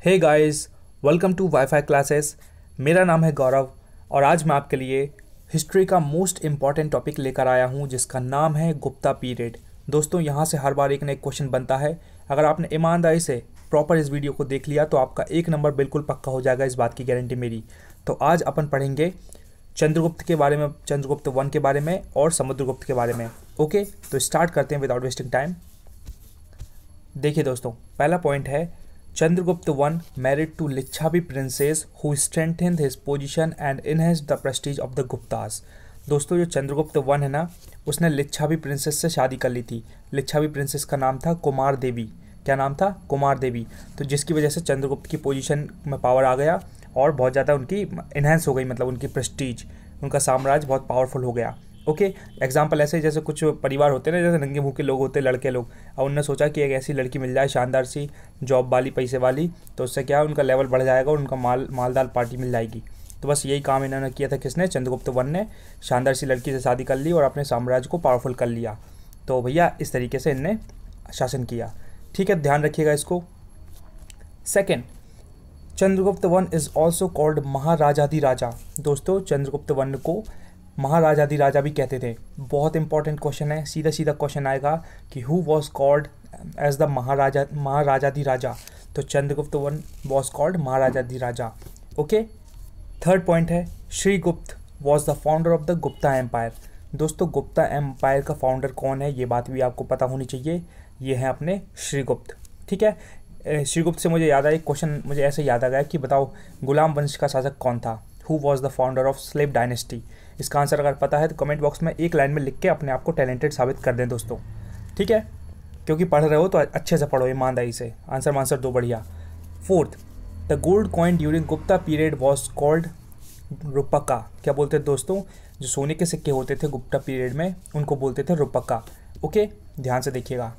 Hey guys welcome to WiFi classes मेरा नाम है गौरव और आज मैं आपके लिए हिस्ट्री का मोस्ट इंपॉर्टेंट टॉपिक लेकर आया हूँ, जिसका नाम है गुप्ता पीरियड दोस्तों, यहाँ से हर बार एक ना एक क्वेश्चन बनता है। अगर आपने ईमानदारी से प्रॉपर इस वीडियो को देख लिया तो आपका एक नंबर बिल्कुल पक्का हो जाएगा इस बात की गारंटी मेरी। तो आज अपन पढ़ेंगे चंद्रगुप्त के बारे में, चंद्रगुप्त वन के बारे में और समुद्रगुप्त के बारे में। ओके तो स्टार्ट करते हैं विदाउट वेस्टिंग टाइम देखिए दोस्तों, पहला पॉइंट है Chandragupta one married to Lichchhavi princess who strengthen his position and enhance the prestige of the Guptas दोस्तों, जो चंद्रगुप्त वन है ना, उसने लिच्छावी प्रिंसेस से शादी कर ली थी। लिच्छावी प्रिंसेस का नाम था कुमार देवी क्या नाम था? कुमार देवी तो जिसकी वजह से चंद्रगुप्त की पोजीशन में पावर आ गया और बहुत ज़्यादा उनकी इन्हेंस हो गई मतलब उनकी प्रेस्टीज उनका साम्राज्य बहुत पावरफुल हो गया। ओके एग्ज़ाम्पल ऐसे जैसे कुछ परिवार होते हैं ना, जैसे नंगे के लोग होते हैं, लड़के लोग। और उनने सोचा कि एक ऐसी लड़की मिल जाए, शानदार सी जॉब वाली, पैसे वाली तो उससे क्या उनका लेवल बढ़ जाएगा और उनका माल, मालदार पार्टी मिल जाएगी। तो बस यही काम इन्होंने किया था किसने? चंद्रगुप्त वन ने शानदार सी लड़की से शादी कर ली और अपने साम्राज्य को पावरफुल कर लिया। तो भैया, इस तरीके से इनने शासन किया। ठीक है, ध्यान रखिएगा इसको। Second Chandragupta one is also called Maharajadhiraja दोस्तों, चंद्रगुप्त वन को महाराजाधि राजा भी कहते थे। बहुत इंपॉर्टेंट क्वेश्चन है। सीधा सीधा क्वेश्चन आएगा कि who was called as the Maharaja Maharajadhiraja? तो Chandragupta one was called Maharajadhiraja. Okay third point है, Shrigupta was the founder of the Gupta empire दोस्तों, गुप्ता एम्पायर का फाउंडर कौन है? ये बात भी आपको पता होनी चाहिए। ये है अपने श्रीगुप्त। ठीक है? श्रीगुप्त से मुझे याद आया क्वेश्चन मुझे ऐसे याद आ गया कि बताओ, गुलाम वंश का शासक कौन था? Who was the founder of slave dynasty इसका आंसर अगर पता है तो कमेंट बॉक्स में एक लाइन में लिख के अपने आप को टैलेंटेड साबित कर दें दोस्तों। ठीक है? क्योंकि पढ़ रहे हो तो अच्छे से पढ़ो, ईमानदारी से। आंसर आंसर दो बढ़िया। Fourth the gold coin during Gupta period was called Rupakka क्या बोलते थे दोस्तों? जो सोने के सिक्के होते थे गुप्ता पीरियड में, उनको बोलते थे रुपक्का ओके ध्यान से देखिएगा।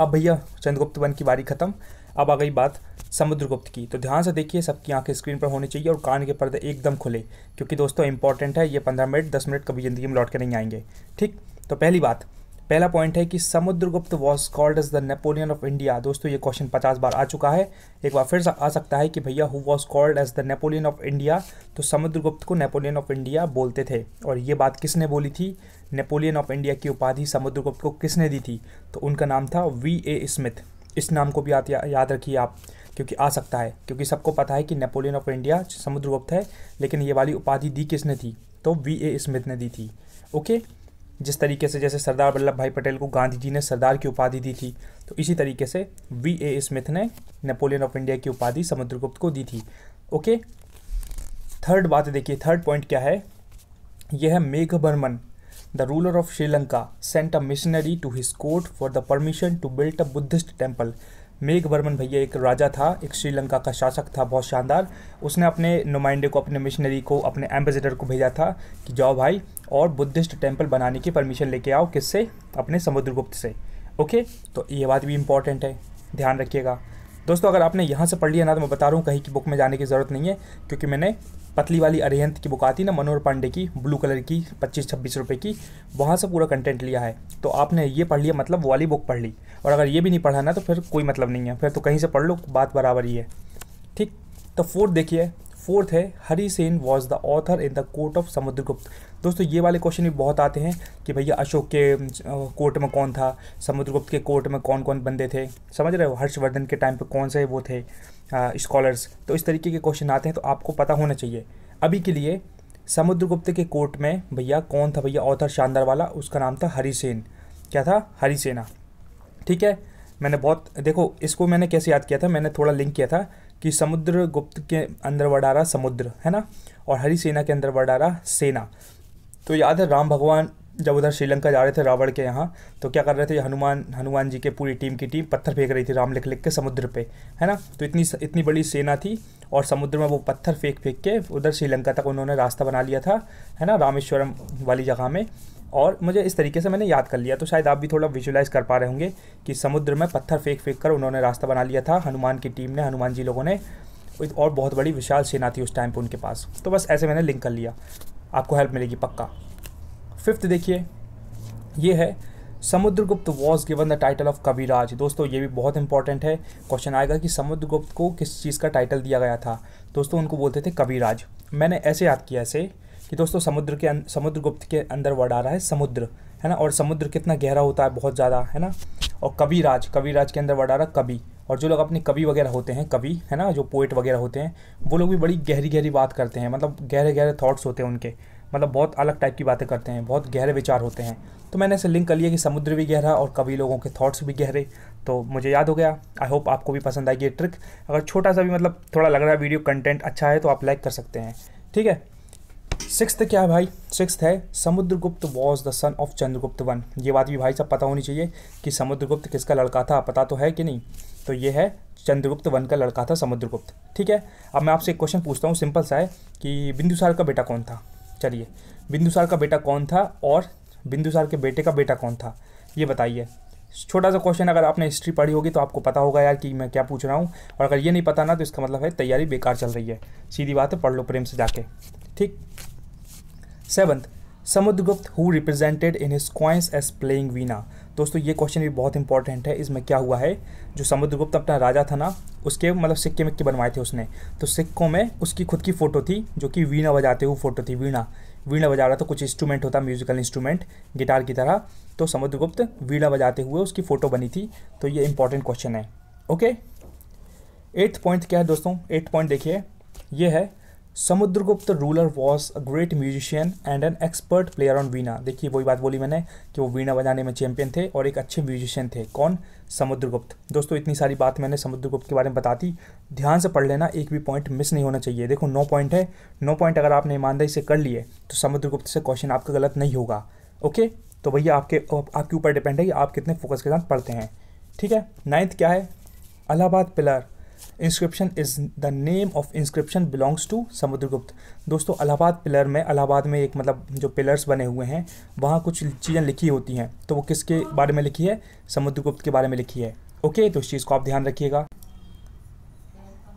अब भैया, चंद्रगुप्त वन की बारी खत्म। अब आ गई बात समुद्रगुप्त की। तो ध्यान से देखिए, सबकी आँखें स्क्रीन पर होनी चाहिए और कान के पर्दे एकदम खुले, क्योंकि दोस्तों इंपॉर्टेंट है, ये पंद्रह मिनट, दस मिनट कभी ज़िंदगी में लौट के नहीं आएँगे। ठीक? तो पहली बात, पहला पॉइंट है कि Samudragupta was called as the Napoleon of India दोस्तों, ये क्वेश्चन पचास बार आ चुका है। एक बार फिर आ सकता है कि भैया who was called as the Napoleon of India तो समुद्रगुप्त को नेपोलियन ऑफ़ इंडिया बोलते थे। और ये बात किसने बोली थी? नेपोलियन ऑफ़ इंडिया की उपाधि समुद्रगुप्त को किसने दी थी? तो उनका नाम था वी ए स्मिथ इस नाम को भी याद याद रखिए आप, क्योंकि आ सकता है। क्योंकि सबको पता है कि नेपोलियन ऑफ़ इंडिया समुद्रगुप्त है, लेकिन ये वाली उपाधि दी किसने थी? तो वी ए स्मिथ ने दी थी। ओके? जिस तरीके से जैसे सरदार वल्लभ भाई पटेल को गांधी जी ने सरदार की उपाधि दी थी तो इसी तरीके से वी ए स्मिथ ने नेपोलियन ऑफ़ इंडिया की उपाधि समुद्रगुप्त को दी थी। ओके? थर्ड बात देखिए, थर्ड पॉइंट क्या है? यह है Megh Barman the ruler of Sri Lanka sent a missionary to his court for the permission to build a Buddhist temple Megh Barman भैया एक राजा था, एक श्रीलंका का शासक था, बहुत शानदार। उसने अपने नुमाइंदे को, अपने मिशनरी को, अपने एम्बेसडर को भेजा था कि जाओ भाई और बुद्धिस्ट टेंपल बनाने की परमिशन लेके आओ किससे? अपने समुद्रगुप्त से। ओके तो ये बात भी इंपॉर्टेंट है। ध्यान रखिएगा। दोस्तों, अगर आपने यहाँ से पढ़ लिया ना तो मैं बता रहा हूँ, कहीं की बुक में जाने की ज़रूरत नहीं है, क्योंकि मैंने पतली वाली अरिहंत की बुक आती ना, मनोहर पांडे की ब्लू कलर की पच्चीस छब्बीस रुपये की, वहाँ से पूरा कंटेंट लिया है। तो आपने ये पढ़ लिया मतलब वाली बुक पढ़ ली। और अगर ये भी नहीं पढ़ा ना तो फिर कोई मतलब नहीं है। फिर तो कहीं से पढ़ लो, बात बराबर ही है। ठीक? तो फोर्थ देखिए फोर्थ है, Hari Sen was the author in the court of Samudragupta. दोस्तों, ये वाले क्वेश्चन भी बहुत आते हैं कि भैया अशोक के कोर्ट में कौन था, समुद्रगुप्त के कोर्ट में कौन कौन बंदे थे? समझ रहे हो? हर्षवर्धन के टाइम पे कौन से वो थे स्कॉलर्स तो इस तरीके के क्वेश्चन आते हैं तो आपको पता होना चाहिए। अभी के लिए समुद्रगुप्त के कोर्ट में भैया कौन था भैया ऑथर शानदार वाला उसका नाम था हरिसेन क्या था? हरिसेना ठीक है? मैंने बहुत, देखो, इसको मैंने कैसे याद किया था? मैंने थोड़ा लिंक किया था। कि समुद्र गुप्त के अंदर वडारा समुद्र, है ना? और हरी सेना के अंदर वडारा सेना। तो याद है, राम भगवान जब उधर श्रीलंका जा रहे थे रावण के यहाँ तो क्या कर रहे थे? हनुमान हनुमान जी के पूरी टीम की टीम पत्थर फेंक रही थी राम लिख लिख के समुद्र पे, है ना? तो इतनी इतनी बड़ी सेना थी और समुद्र में वो पत्थर फेंक फेंक के उधर श्रीलंका तक उन्होंने रास्ता बना लिया था, है ना? रामेश्वरम वाली जगह में। और मुझे इस तरीके से मैंने याद कर लिया तो शायद आप भी थोड़ा विजुलाइज कर पा रहे होंगे कि समुद्र में पत्थर फेंक फेंक कर उन्होंने रास्ता बना लिया था, हनुमान की टीम ने, हनुमान जी लोगों ने और बहुत बड़ी विशाल सेना थी उस टाइम पर उनके पास। तो बस ऐसे मैंने लिंक कर लिया। आपको हेल्प मिलेगी पक्का। फिफ्थ देखिए, ये है, Samudragupta was given the title of Kaviraj. दोस्तों, ये भी बहुत इंपॉर्टेंट है। क्वेश्चन आएगा कि समुद्रगुप्त को किस चीज़ का टाइटल दिया गया था। दोस्तों, उनको बोलते थे कविराज। मैंने ऐसे याद किया ऐसे कि दोस्तों, समुद्र के समुद्र गुप्त के अंदर वर्ड आ रहा है, समुद्र, है ना? और समुद्र कितना गहरा होता है, बहुत ज़्यादा, है ना? और कविराज कविराज के अंदर वर्ड आ रहा कवि। और जो लोग अपने कवि वगैरह होते हैं, कवि, है ना? जो पोइट वगैरह होते हैं, वो लोग भी बड़ी गहरी गहरी बात करते हैं मतलब गहरे गहरे थाट्स होते हैं उनके। मतलब बहुत अलग टाइप की बातें करते हैं, बहुत गहरे विचार होते हैं। तो मैंने ऐसे लिंक कर लिया कि समुद्र भी गहरा और कवि लोगों के थॉट्स भी गहरे। तो मुझे याद हो गया। आई होप आपको भी पसंद आएगी ये ट्रिक अगर छोटा सा भी मतलब थोड़ा लग रहा है वीडियो कंटेंट अच्छा है तो आप लाइक कर सकते हैं। ठीक है? सिक्स क्या है भाई? सिक्स है, Samudragupta was the son of Chandragupta one. ये बात भी भाई सब पता होनी चाहिए कि समुद्रगुप्त किसका लड़का था, पता तो है कि नहीं? तो ये है, चंद्रगुप्त वन का लड़का था समुद्रगुप्त। ठीक है? अब मैं आपसे एक क्वेश्चन पूछता हूँ सिंपल सा है कि बिंदुसार का बेटा कौन था? चलिए, बिंदुसार का बेटा कौन था और बिंदुसार के बेटे का बेटा कौन था? ये बताइए। छोटा सा क्वेश्चन अगर आपने हिस्ट्री पढ़ी होगी तो आपको पता होगा यार कि मैं क्या पूछ रहा हूँ। और अगर ये नहीं पता ना तो इसका मतलब है तैयारी बेकार चल रही है। सीधी बात है, पढ़ लो प्रेम से जाके। ठीक? Seventh Samudragupta who represented in his coins as playing veena दोस्तों, ये क्वेश्चन भी बहुत इंपॉर्टेंट है। इसमें क्या हुआ है? जो समुद्रगुप्त अपना राजा था ना, उसके मतलब सिक्के मिक्के बनवाए थे उसने। तो सिक्कों में उसकी खुद की फ़ोटो थी, जो कि वीणा बजाते हुए फ़ोटो थी, वीणा। वीणा बजा रहा था, कुछ इंस्ट्रूमेंट होता म्यूजिकल इंस्ट्रूमेंट गिटार की तरह। तो समुद्रगुप्त वीणा बजाते हुए उसकी फ़ोटो बनी थी। तो ये इंपॉर्टेंट क्वेश्चन है। ओके एट्थ पॉइंट क्या है दोस्तों? एट्थ पॉइंट देखिए। ये है Samudragupta ruler was a great musician and an expert player on veena देखिए, वही बात बोली मैंने कि वो वीणा बजाने में चैंपियन थे और एक अच्छे म्यूजिशियन थे। कौन? समुद्रगुप्त। दोस्तों, इतनी सारी बात मैंने समुद्रगुप्त के बारे में बताती ध्यान से पढ़ लेना, एक भी पॉइंट मिस नहीं होना चाहिए। देखो, नौ पॉइंट है। नौ पॉइंट अगर आपने ईमानदारी से कर लिए तो समुद्रगुप्त से क्वेश्चन आपका गलत नहीं होगा। ओके? तो भैया, आपके आपके ऊपर डिपेंड है कि आप कितने फोकस के साथ पढ़ते हैं। ठीक है? नाइन्थ क्या है? Allahabad pillar inscription is the name of inscription belongs to Samudragupta दोस्तों अलाहाबाद पिलर में अलाहाबाद में एक मतलब जो पिलर्स बने हुए हैं, वहाँ कुछ चीज़ें लिखी होती हैं। तो वो किसके बारे में लिखी है? समुद्रगुप्त के बारे में लिखी है। ओके तो इस चीज़ को आप ध्यान रखिएगा।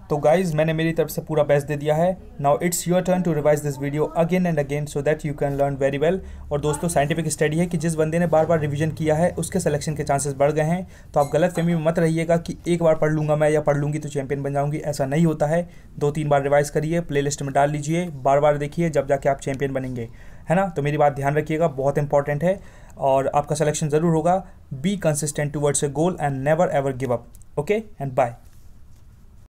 तो गाइज़ मैंने मेरी तरफ़ से पूरा बेस्ट दे दिया है। Now it's your turn to revise this video again and again so that you can learn very well और दोस्तों साइंटिफिक स्टडी है कि जिस बंदे ने बार बार रिवीजन किया है, उसके सिलेक्शन के चांसेस बढ़ गए हैं। तो आप गलत फहमी में मत रहिएगा कि एक बार पढ़ लूँगा मैं या पढ़ लूँगी तो चैंपियन बन जाऊँगी, ऐसा नहीं होता है। दो तीन बार रिवाइज करिए प्ले में डाल लीजिए बार बार देखिए जब जाके आप चैंपियन बनेंगे। है ना? तो मेरी बात ध्यान रखिएगा, बहुत इंपॉर्टेंट है। और आपका सिलेक्शन ज़रूर होगा। Be consistent towards a goal and never ever give up okay and bye